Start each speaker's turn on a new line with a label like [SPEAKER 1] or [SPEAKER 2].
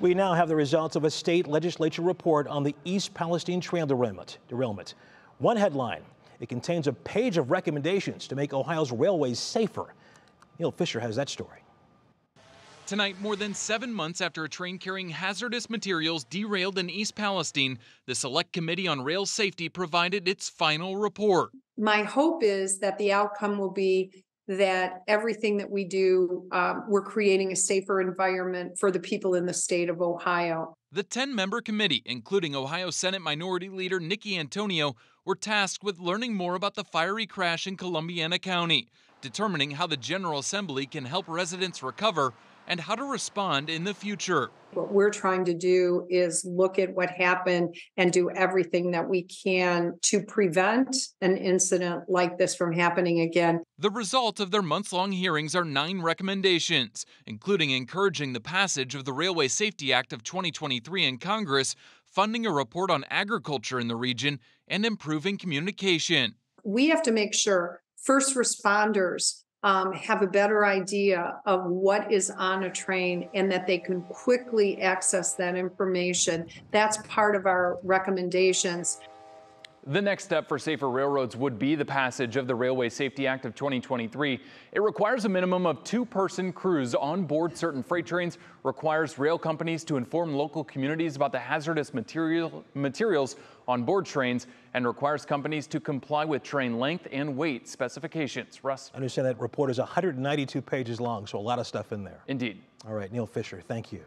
[SPEAKER 1] We now have the results of a state legislature report on the East Palestine trail derailment. derailment. One headline it contains a page of recommendations to make Ohio's railways safer. Neil Fischer has that story.
[SPEAKER 2] Tonight, more than seven months after a train carrying hazardous materials derailed in East Palestine, the Select Committee on Rail Safety provided its final report.
[SPEAKER 3] My hope is that the outcome will be that everything that we do, um, we're creating a safer environment for the people in the state of Ohio.
[SPEAKER 2] The 10 member committee, including Ohio Senate Minority Leader Nickie Antonio, were tasked with learning more about the fiery crash in Columbiana County, determining how the General Assembly can help residents recover and how to respond in the future.
[SPEAKER 3] What we're trying to do is look at what happened and do everything that we can to prevent an incident like this from happening again.
[SPEAKER 2] The result of their months long hearings are nine recommendations, including encouraging the passage of the Railway Safety Act of 2023 in Congress, funding a report on agriculture in the region, and improving communication.
[SPEAKER 3] We have to make sure first responders um, have a better idea of what is on a train and that they can quickly access that information. That's part of our recommendations.
[SPEAKER 4] The next step for safer railroads would be the passage of the Railway Safety Act of 2023. It requires a minimum of two-person crews on board certain freight trains, requires rail companies to inform local communities about the hazardous material, materials on board trains, and requires companies to comply with train length and weight specifications. Russ?
[SPEAKER 1] I understand that report is 192 pages long, so a lot of stuff in there.
[SPEAKER 4] Indeed.
[SPEAKER 1] All right, Neil Fischer, thank you.